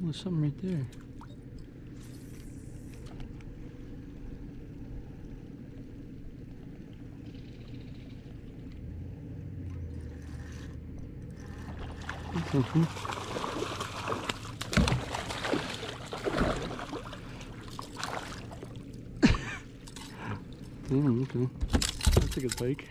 there's something right there. That's something. oh, okay. That's a good bike.